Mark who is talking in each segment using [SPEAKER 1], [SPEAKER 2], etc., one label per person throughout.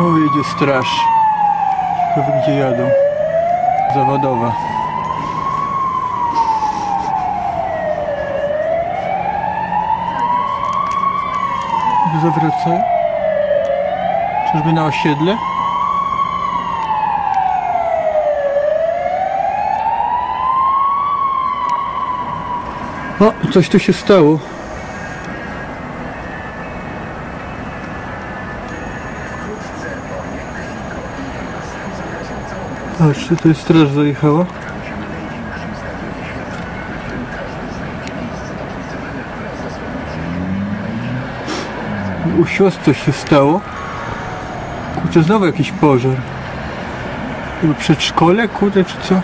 [SPEAKER 1] O, jedzie straż. Ciekawe gdzie jadą. Zawodowa. Zawracają? Czyżby na osiedle? O, coś tu się stało. Patrz, tutaj straż zajechała. U siostr coś się stało. Kurczę, znowu jakiś pożar. Chyba przedszkole, kurde, czy co?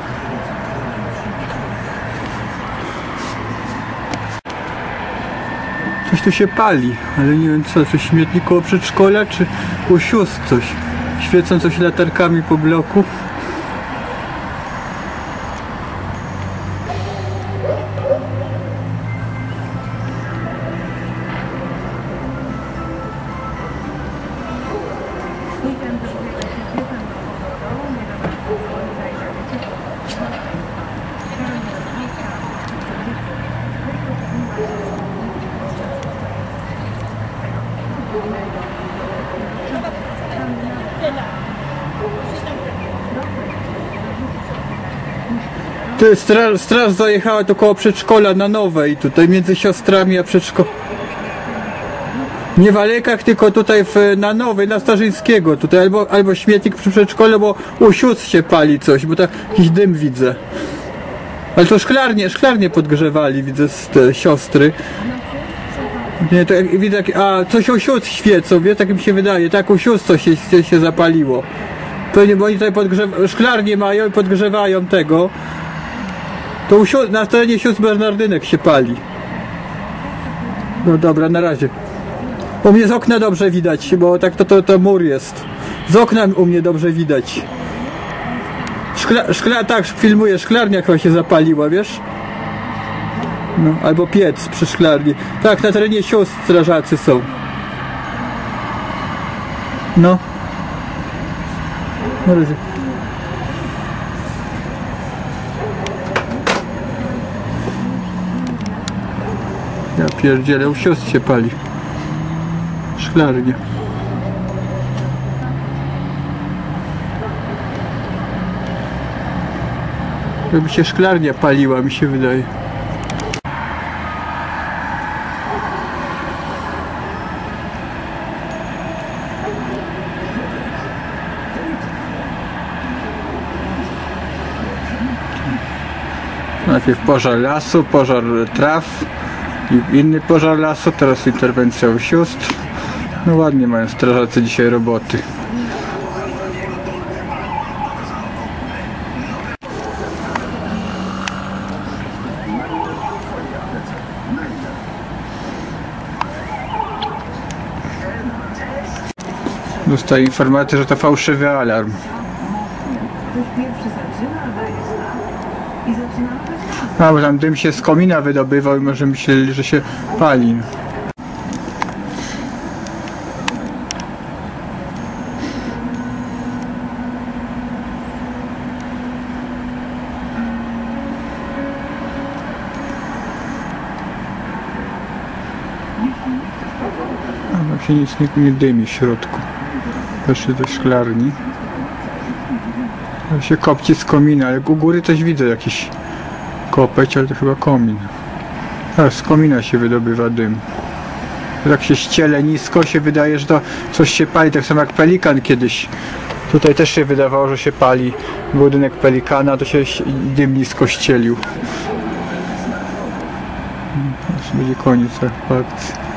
[SPEAKER 1] Coś tu się pali, ale nie wiem co, coś śmietnik koło przedszkola, czy u sióstr coś. Świecą coś latarkami po bloku. Ty, straż, straż zajechała tu koło przedszkola na nowej, tutaj między siostrami a przedszkolem. Nie w Alekach, tylko tutaj w, na nowej, na Starzyńskiego. Tutaj albo, albo śmietnik przy przedszkole, bo u sióstr się pali coś, bo tak jakiś dym widzę. Ale to szklarnie, szklarnie podgrzewali, widzę z te siostry. Nie, to widzę, a coś u sióstr świecą, wie, tak mi się wydaje, tak u sióstr coś się, się, zapaliło. Pewnie, bo oni tutaj podgrzewa, szklarnie mają i podgrzewają tego. To na terenie sióstr Bernardynek się pali. No dobra, na razie. U mnie z okna dobrze widać, bo tak to, to, to mur jest. Z okna u mnie dobrze widać. Szkla, szkla, tak, filmuję, szklarnia chyba się zapaliła, wiesz? No, albo piec przy szklarni. Tak, na terenie sióstr strażacy są. No. Na razie. Ja pierdzielę, u się pali. Szklarnie. Żeby się szklarnia paliła, mi się wydaje. Najpierw pożar lasu, pożar traw inny pożar lasu, teraz interwencja u sióstr. No ładnie mają strażacy dzisiaj roboty. Dostaję informację, że to fałszywy alarm.
[SPEAKER 2] Ktoś pierwszy zaczyna, i zaczyna
[SPEAKER 1] A, bo tam dym się z komina wydobywał i może myśleli, że się pali. Tam się nic nie, nie dymi w środku. Weszły do szklarni. Tam się kopci z komina, ale u góry coś widzę jakiś kopeć, ale to chyba komin. A, z komina się wydobywa dym. Jak się ściele nisko, się wydaje, że to coś się pali, tak samo jak pelikan kiedyś. Tutaj też się wydawało, że się pali budynek pelikana, to się dym nisko ścielił. Teraz będzie koniec akcji.